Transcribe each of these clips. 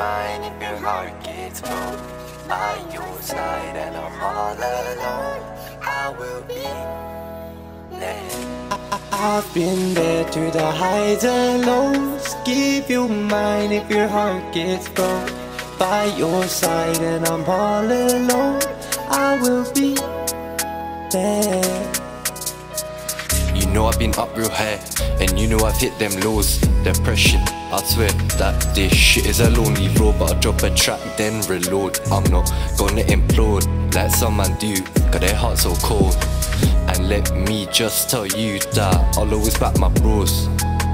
mine if your heart gets broke. By your side and I'm all alone. I will be there. I've been there through the highs and lows. Give you mine if your heart gets broke. By your side and I'm all alone. I will be there. Know I've been up real high, and you know I've hit them lows. Depression, I swear that this shit is a lonely road. But I drop a track, then reload. I'm not gonna implode like some man do, cause their heart's so cold. And let me just tell you that I'll always back my bros.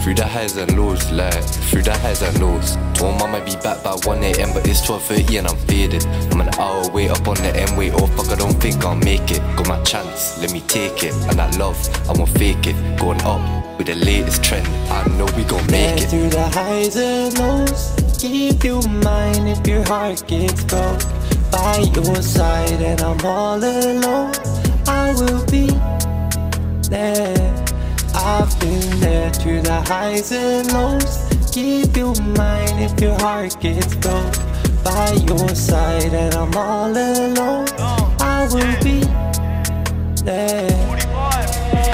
Through the highs and lows, like through the highs and lows. Told mama be back by 1am, but it's 12.30 and I'm faded. I'm an hour way up on the M way, oh fuck, I don't think I'll make it. Got my chance, let me take it. And that love, I won't fake it. Going up with the latest trend, I know we gon' make it. through the highs and lows. Give you mine if your heart gets broke. By your side and I'm all alone. I will be there. Through the highs and lows. Keep you mine if your heart gets broke. By your side and I'm all alone. I will be there.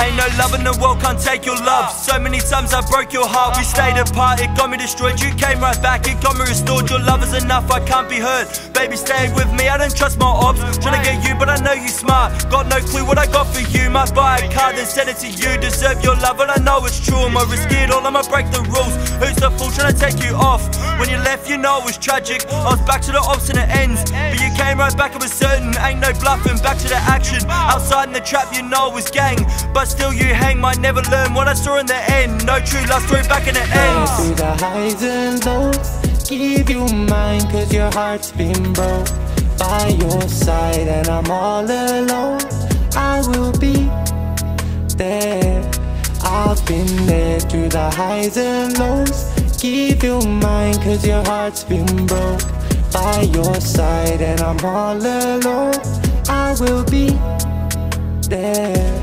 Ain't no love in the world, can't take your love. So many times I broke your heart, we stayed apart, it got me destroyed. You came right back, it got me restored. Your love is enough, I can't be hurt. Baby, stay with me, I don't trust my ops. Tryna get you, but I know you smart. Got no clue what I got for you. Might buy a car, then send it to you. Deserve your love, and I know it's true. I'ma risk it all, I'ma break the rules. Who's the fool tryna take you off? When you left, you know it was tragic. I was back to the ops and it ends. But you came right back, it was certain. Ain't no bluffing, back to the action. Outside in the trap, you know it was gang. But still, you hang, might never learn what I saw in the end. No true love story back in the ends. through the highs and lows. Give you mine, cause your heart's been broke. By your side, and I'm all alone. I will be there. I've been there through the highs and lows. Give you mine, cause your heart's been broke. By your side, and I'm all alone. I will be there.